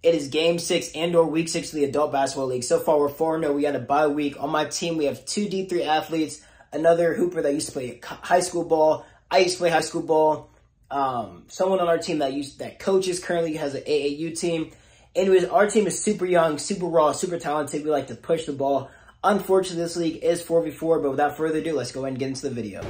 It is game six and or week six of the Adult Basketball League. So far, we're 4-0. We got a bye week. On my team, we have two D3 athletes, another hooper that used to play high school ball. I used to play high school ball. Um, someone on our team that used that coaches currently has an AAU team. Anyways, our team is super young, super raw, super talented. We like to push the ball. Unfortunately, this league is 4v4, but without further ado, let's go ahead and get into the video.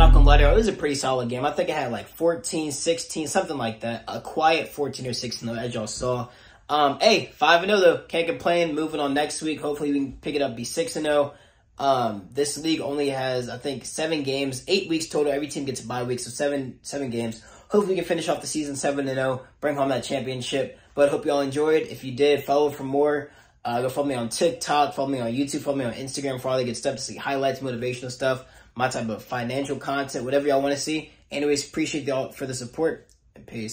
It was a pretty solid game. I think I had like 14, 16, something like that. A quiet 14 or 16 though, as y'all saw. Um, hey, 5 0 though. Can't complain. Moving on next week. Hopefully we can pick it up, be 6 0. Um, this league only has, I think, seven games, eight weeks total. Every team gets a bye week, so seven, seven games. Hopefully we can finish off the season 7 0, bring home that championship. But hope y'all enjoyed. If you did, follow for more. Uh, go follow me on TikTok, follow me on YouTube, follow me on Instagram for all the good stuff to see highlights, motivational stuff my type of financial content, whatever y'all want to see. Anyways, appreciate y'all for the support and peace.